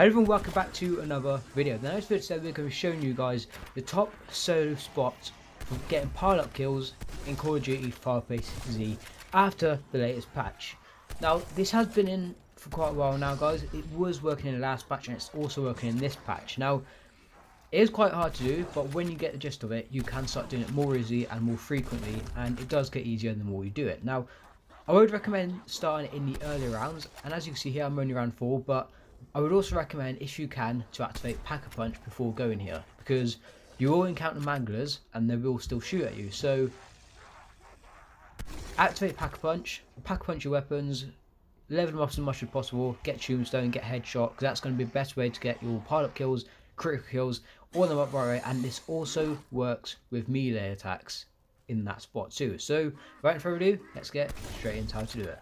Hello everyone, welcome back to another video. Now, this video today, we're going to be showing you guys the top solo spots for getting pile-up kills in Call of Duty Firebase Z after the latest patch. Now, this has been in for quite a while now, guys. It was working in the last patch, and it's also working in this patch. Now, it is quite hard to do, but when you get the gist of it, you can start doing it more easily and more frequently, and it does get easier the more you do it. Now, I would recommend starting in the early rounds, and as you can see here, I'm only round 4, but I would also recommend, if you can, to activate Pack-a-Punch before going here, because you will encounter manglers and they will still shoot at you. So, activate Pack-a-Punch, Pack-a-Punch your weapons, level them up as much as possible, get Tombstone, get Deadshot, because that's going to be the best way to get your pile-up kills, critical kills, all them up right away, and this also works with melee attacks in that spot too. So, without further ado, let's get straight into how to do it.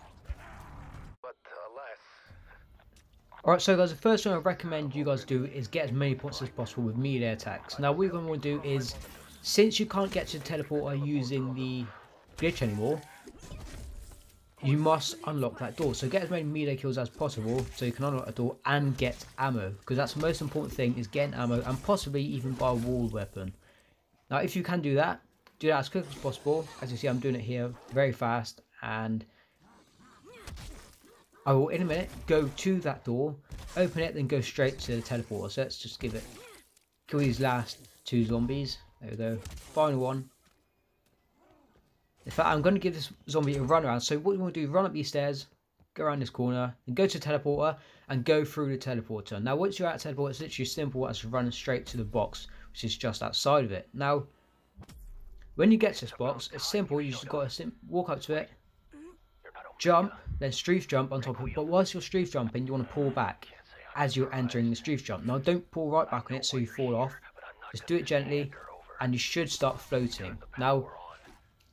Alright, so guys, the first thing I recommend you guys do is get as many points as possible with melee attacks. Now, what you're going to want to do is, since you can't get to the teleporter using the glitch anymore, you must unlock that door. So get as many melee kills as possible so you can unlock the door and get ammo. Because that's the most important thing is getting ammo and possibly even buy a wall weapon. Now, if you can do that, do that as quick as possible. As you see, I'm doing it here very fast and I will in a minute go to that door, open it, then go straight to the teleporter. So let's just give it, kill these last two zombies. There we go. Final one. In fact, I'm going to give this zombie a run around. So what you want to do, run up these stairs, go around this corner, and go to the teleporter, and go through the teleporter. Now, once you're at the teleporter, it's literally simple as running straight to the box, which is just outside of it. Now, when you get to this box, it's simple. You just got to walk up to it, jump, then strafe jump on top of it. But whilst you're strafe jumping, you want to pull back as you're entering the strafe jump. Now, don't pull right back on it so you fall off. Just do it gently, and you should start floating. Now,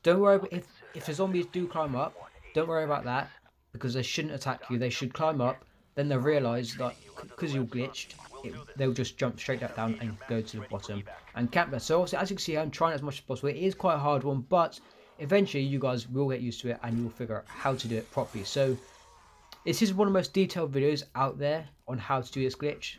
don't worry if if the zombies do climb up. Don't worry about that because they shouldn't attack you. They should climb up. Then they'll realise that because you're glitched, it, they'll just jump straight up down and go to the bottom and camp there. So also, as you can see, I'm trying as much as possible. It is quite a hard one, but eventually you guys will get used to it and you'll figure out how to do it properly. So this is one of the most detailed videos out there on how to do this glitch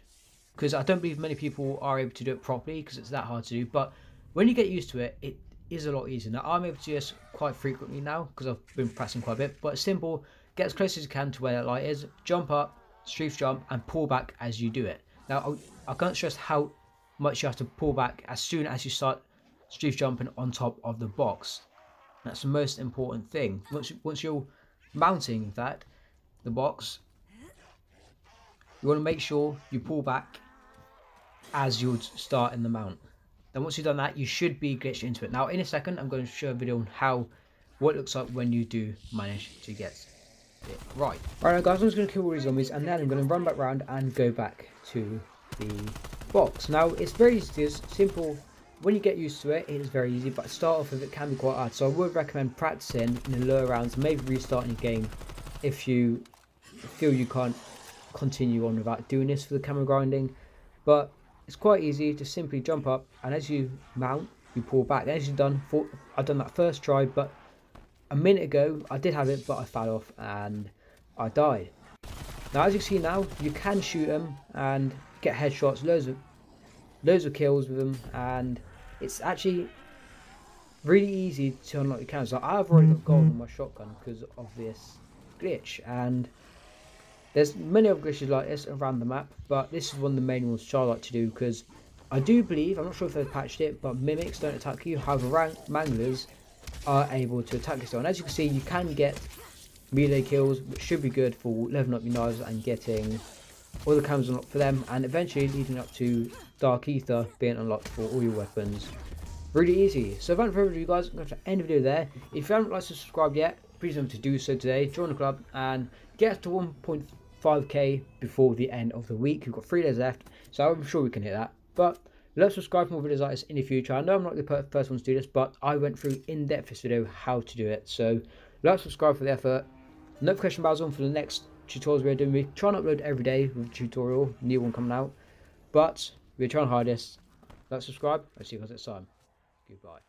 because I don't believe many people are able to do it properly because it's that hard to do. But when you get used to it, it is a lot easier. Now I'm able to do this quite frequently now because I've been pressing quite a bit. But it's simple, get as close as you can to where that light is, jump up, strafe jump, and pull back as you do it. Now I, I can't stress how much you have to pull back as soon as you start strafe jumping on top of the box. That's the most important thing. Once, once you're mounting that, the box, you want to make sure you pull back as you'd start in the mount. Then once you've done that, you should be glitched into it. Now, in a second, I'm going to show a video on how, what it looks like when you do manage to get it right. Alright guys, I'm just going to kill all these zombies and then I'm going to run back around and go back to the box. Now, it's very easy, simple when you get used to it, it is very easy, but start off with it can be quite hard. So I would recommend practicing in the lower rounds, maybe restarting your game if you feel you can't continue on without doing this for the camo grinding. But it's quite easy, to simply jump up, and as you mount, you pull back. As you've done, for, I've done that first try, but a minute ago I did have it, but I fell off and I died. Now, as you see now, you can shoot them and get headshots, loads of loads of kills with them, and it's actually really easy to unlock your cannons. Like I've already got gold on my shotgun because of this glitch, and there's many other glitches like this around the map, but this is one of the main ones I like to do because I do believe, I'm not sure if they've patched it, but mimics don't attack you, however rank manglers are able to attack you. So, and as you can see, you can get melee kills, which should be good for leveling up your knives and getting all the cams unlocked for them, and eventually leading up to Dark Aether being unlocked for all your weapons. Really easy. So without further ado you guys, I'm going to end the video there. If you haven't liked or subscribed yet, please remember to do so today. Join the club and get to 1.5k before the end of the week. We've got three days left, so I'm sure we can hit that. But let's subscribe for more videos like this in the future. I know I'm not the first one to do this, but I went through in depth this video how to do it. So like subscribe for the effort. Notification bells on for the next tutorials we're doing. We try and upload every day with a tutorial, new one coming out. But we're trying hardest. Like, subscribe. I'll see you guys next time. Goodbye.